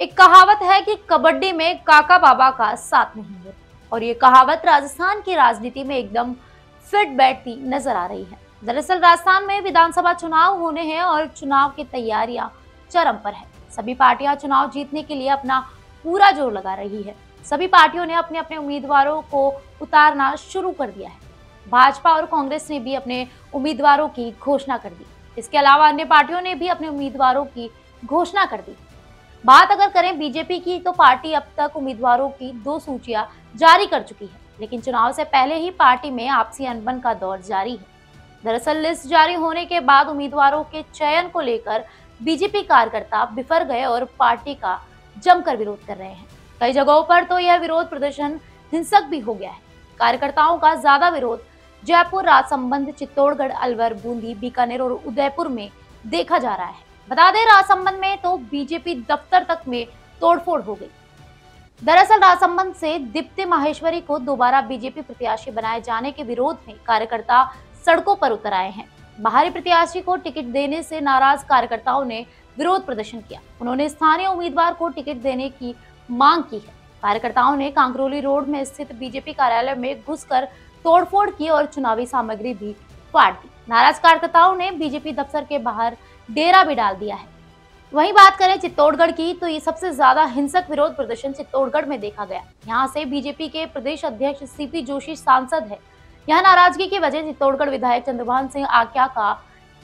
एक कहावत है कि कबड्डी में काका बाबा का साथ नहीं है। और ये कहावत राजस्थान की राजनीति में एकदम फिट बैठती नज़र आ रही है। दरअसल राजस्थान में विधानसभा चुनाव होने हैं और चुनाव की तैयारियाँ चरम पर है। सभी पार्टियाँ चुनाव जीतने के लिए अपना पूरा ज़ोर लगा रही है। सभी पार्टियों ने अपने अपने उम्मीदवारों को उतारना शुरू कर दिया है। भाजपा और कांग्रेस ने भी अपने उम्मीदवारों की घोषणा कर दी। इसके अलावा अन्य पार्टियों ने भी अपने उम्मीदवारों की घोषणा कर दी। बात अगर करें बीजेपी की तो पार्टी अब तक उम्मीदवारों की दो सूचियाँ जारी कर चुकी है। लेकिन चुनाव से पहले ही पार्टी में आपसी अनबन का दौर जारी है। दरअसल लिस्ट जारी होने के बाद उम्मीदवारों के चयन को लेकर बीजेपी कार्यकर्ता बिफर गए और पार्टी का जमकर विरोध कर रहे हैं। कई जगहों पर तो यह विरोध प्रदर्शन हिंसक भी हो गया है। कार्यकर्ताओं का ज़्यादा विरोध जयपुर राजसंबंध चित्तौड़गढ़, अलवर, बूंदी, बीकानेर और उदयपुर में देखा जा रहा है। बता दें राजसंबंध में तो बीजेपी दफ्तर तक में तोड़फोड़ हो गई। दरअसल राजसंबंध से दीप्ति माहेश्वरी को दोबारा बीजेपी प्रत्याशी बनाए जाने के विरोध में कार्यकर्ता सड़कों पर उतर आए हैं। बाहरी प्रत्याशी को टिकट देने से नाराज़ कार्यकर्ताओं ने विरोध प्रदर्शन किया। उन्होंने स्थानीय उम्मीदवार को टिकट देने की मांग की है। कार्यकर्ताओं ने कांकरोली रोड में स्थित बीजेपी कार्यालय में घुसकर तोड़फोड़ की और चुनावी सामग्री भी फाड़ दी। नाराज़ कार्यकर्ताओं ने बीजेपी दफ्तर के बाहर डेरा भी डाल दिया है। वहीं बात करें चित्तौड़गढ़ की तो ये सबसे ज़्यादा हिंसक विरोध प्रदर्शन चित्तौड़गढ़ में देखा गया। यहाँ से बीजेपी के प्रदेश अध्यक्ष सीपी जोशी सांसद है। यहाँ नाराज़गी की वजह चित्तौड़गढ़ विधायक चंद्रभान सिंह आक्या का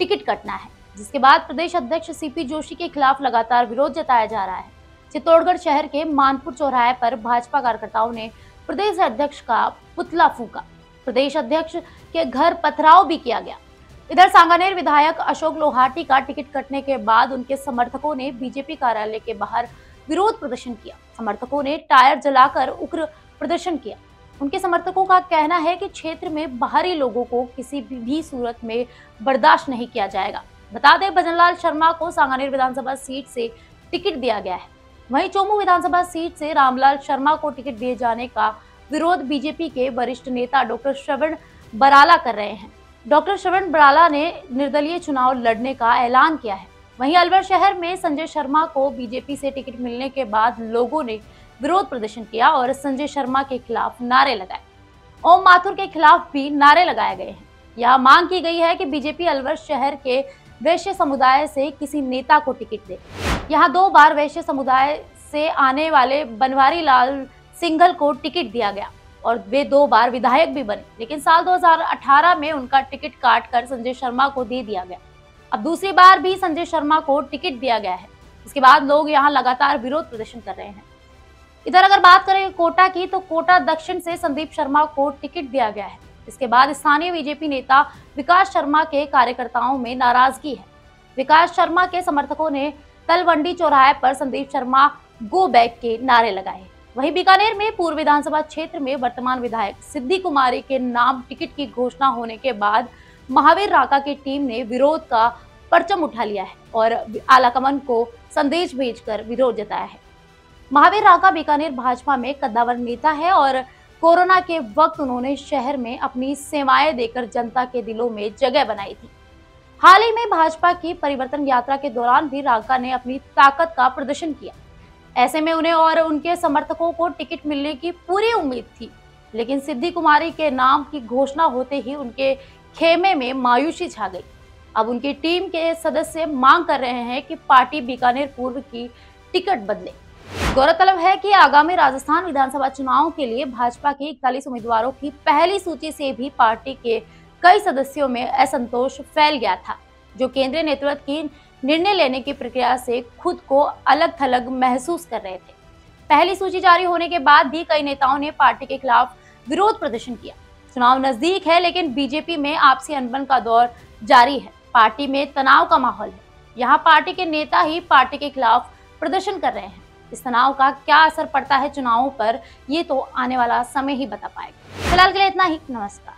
टिकट कटना है, जिसके बाद प्रदेश अध्यक्ष सीपी जोशी के खिलाफ लगातार विरोध जताया जा रहा है। चित्तौड़गढ़ शहर के मानपुर चौराहे पर भाजपा कार्यकर्ताओं ने प्रदेश अध्यक्ष का पुतला फूका। प्रदेश अध्यक्ष के घर पथराव भी किया गया। इधर सांगानेर विधायक अशोक लोहाटी का टिकट कटने के बाद उनके समर्थकों ने बीजेपी कार्यालय के बाहर विरोध प्रदर्शन किया। समर्थकों ने टायर जलाकर उग्र प्रदर्शन किया। उनके समर्थकों का कहना है कि क्षेत्र में बाहरी लोगों को किसी भी सूरत में बर्दाश्त नहीं किया जाएगा। बता दें, भजनलाल शर्मा को सांगानेर विधानसभा सीट से टिकट दिया गया है। वहीं चोमू विधानसभा सीट से रामलाल शर्मा को टिकट दिए जाने का विरोध बीजेपी के वरिष्ठ नेता डॉक्टर श्रवण बराला कर रहे हैं। डॉक्टर श्रवण बराला ने निर्दलीय चुनाव लड़ने का ऐलान किया है। वहीं अलवर शहर में संजय शर्मा को बीजेपी से टिकट मिलने के बाद लोगों ने विरोध प्रदर्शन किया और संजय शर्मा के खिलाफ नारे लगाए। ओम माथुर के खिलाफ भी नारे लगाए गए हैं। यह मांग की गई है कि बीजेपी अलवर शहर के वैश्य समुदाय से किसी नेता को टिकट दे। यहाँ दो बार वैश्य समुदाय से आने वाले बनवारी लाल सिंघल को टिकट दिया गया। और वे दो बार विधायक भी बने, लेकिन साल 2018 में उनका टिकट काट कर संजय शर्मा को दे दिया गया। अब दूसरी बार भी संजय शर्मा को टिकट दिया गया है। इसके बाद लोग यहाँ लगातार विरोध प्रदर्शन कर रहे हैं। इधर अगर बात करें कोटा की तो कोटा दक्षिण से संदीप शर्मा को टिकट दिया गया है। इसके बाद स्थानीय बीजेपी नेता विकास शर्मा के कार्यकर्ताओं में नाराज़गी है। विकास शर्मा के समर्थकों ने तलवंडी चौराहे पर संदीप शर्मा गो बैक के नारे लगाए। वहीं बीकानेर में पूर्व विधानसभा क्षेत्र में वर्तमान विधायक सिद्धि कुमारी के नाम टिकट की घोषणा होने के बाद महावीर राका की टीम ने विरोध का परचम उठा लिया है और आलाकमन को संदेश भेजकर विरोध जताया है। महावीर राका बीकानेर भाजपा में कद्दावर नेता है और कोरोना के वक्त उन्होंने शहर में अपनी सेवाएँ देकर जनता के दिलों में जगह बनाई थी। हाल ही में भाजपा की परिवर्तन यात्रा के दौरान भी राका ने अपनी ताकत का प्रदर्शन किया। ऐसे में उन्हें और उनके समर्थकों को टिकट मिलने की पूरी उम्मीद थी। लेकिन सिद्धि कुमारी के नाम की घोषणा होते ही उनके खेमे में मायूसी छा गई। अब उनकी टीम के सदस्य मांग कर रहे हैं कि पार्टी बीकानेर पूर्व की टिकट बदले। गौरतलब है कि आगामी राजस्थान विधानसभा चुनाव के लिए भाजपा के इकतालीस उम्मीदवारों की पहली सूची से भी पार्टी के कई सदस्यों में असंतोष फैल गया था, जो केंद्रीय नेतृत्व की निर्णय लेने की प्रक्रिया से खुद को अलग थलग महसूस कर रहे थे। पहली सूची जारी होने के बाद भी कई नेताओं ने पार्टी के खिलाफ विरोध प्रदर्शन किया। चुनाव नज़दीक है, लेकिन बीजेपी में आपसी अनबन का दौर जारी है। पार्टी में तनाव का माहौल है। यहाँ पार्टी के नेता ही पार्टी के खिलाफ प्रदर्शन कर रहे हैं। इस तनाव का क्या असर पड़ता है चुनावों पर, ये तो आने वाला समय ही बता पाएगा। फ़िलहाल के लिए इतना ही। नमस्कार।